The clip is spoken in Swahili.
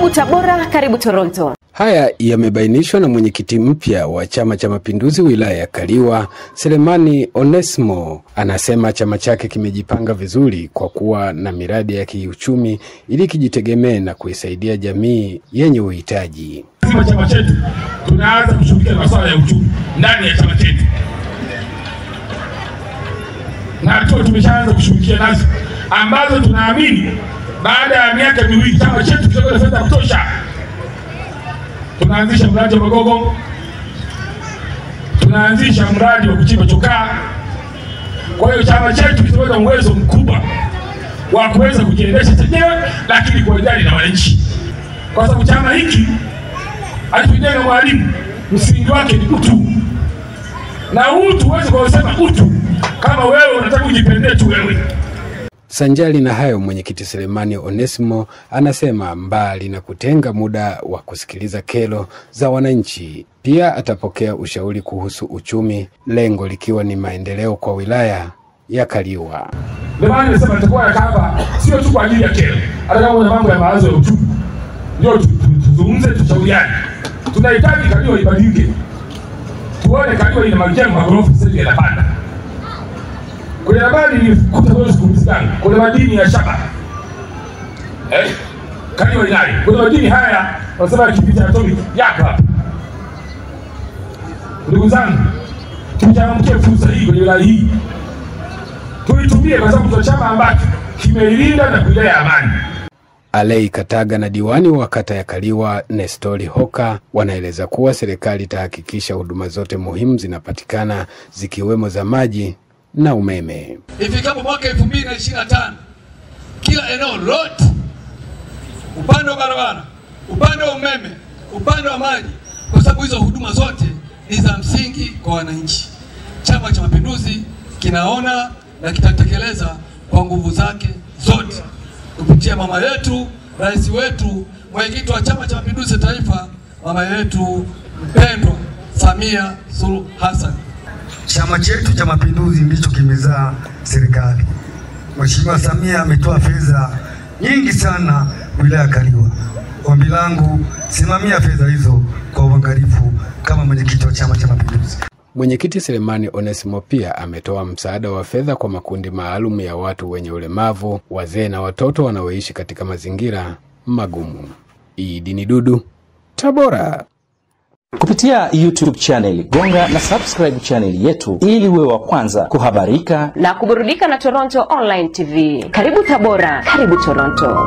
Karibu Tabora, karibu Toronto. Haya yamebainishwa na mwenyekiti mpya wa Chama cha Mapinduzi wilaya ya Kaliwa, Selemani Onesmo. Anasema chama chake kimejipanga vizuri kwa kuwa na miradi ya kiuchumi ili kijitegemee na kuisaidia jamii yenye uhitaji. Kama chama chetu tunaanza kushughulikia masuala ya uchumi ndani ya chama chetu, na hatua tumeshaanza kushughulikia nazo ambazo tunaamini baada ya miaka miwili chama chetu kitakuwa na fedha kutosha. Tunaanzisha mradi wa Magogo, tunaanzisha mradi wa kuchimba chokaa. Kwa hiyo chama chetu kitakuwa na uwezo mkubwa wa kuweza kujiendesha chenyewe, lakini kwa kuwajali na wananchi, kwa sababu chama hiki alichojenga Mwalimu msingi wake ni utu, na utu huwezi kusema utu kama wewe unataka ujipendee tu wewe. Sanjali na hayo, mwenyekiti Selemani Onesimo anasema mbali na kutenga muda wa kusikiliza kero za wananchi, pia atapokea ushauri kuhusu uchumi, lengo likiwa ni maendeleo kwa wilaya ya Kaliwa. Ndio maana nimesema sio tu kwa ajili ya kero, hata kama mambo ya mawazo ya uchumi ndio tu- tu- tuzungumze, tushauriane. Tunahitaji Kaliua ibadilike, tuone Kaliwa ina majengo magorofa sasa yanapanda. Kwenye habari nilikuta leo sana, kuna madini ya shaba eh, Kaliwa inayo. Kuna madini haya wanasema kipita atomic yako hapa. Ndugu zangu, tuchangamkie fursa hii kwenye wilaya hii tuitumie kwa sababu tuna chama ambacho kimeilinda na kuilea amani. Alei Kataga na diwani wa kata ya Kaliwa Nestori Hoka wanaeleza kuwa serikali itahakikisha huduma zote muhimu zinapatikana zikiwemo za maji na umeme. ifikapo mwaka 2025 kila eneo lote, upande wa barabara, upande wa umeme, upande wa maji, kwa sababu hizo huduma zote ni za msingi kwa wananchi. Chama cha Mapinduzi kinaona na kitatekeleza kwa nguvu zake zote kupitia mama yetu, rais wetu, mwenyekiti wa Chama cha Mapinduzi Taifa, mama yetu mpendwa Samia Suluhu Hassan. Chama chetu cha Mapinduzi ndicho kimezaa serikali. Mheshimiwa Samia ametoa fedha nyingi sana wilaya ya Kaliwa. Ombi langu, simamia fedha hizo kwa uangalifu kama mwenyekiti wa Chama cha Mapinduzi. Mwenyekiti Selemani Onesimo pia ametoa msaada wa fedha kwa makundi maalum ya watu wenye ulemavu, wazee na watoto wanaoishi katika mazingira magumu. Idi ni Dudu, Tabora kupitia YouTube channel. Gonga na subscribe channel yetu ili uwe wa kwanza kuhabarika na kuburudika na Toronto Online TV. Karibu Tabora, karibu Toronto.